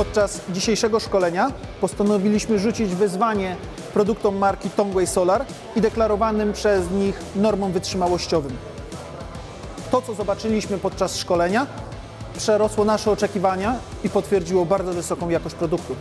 Podczas dzisiejszego szkolenia postanowiliśmy rzucić wyzwanie produktom marki Tongway Solar i deklarowanym przez nich normom wytrzymałościowym. To, co zobaczyliśmy podczas szkolenia, przerosło nasze oczekiwania i potwierdziło bardzo wysoką jakość produktu.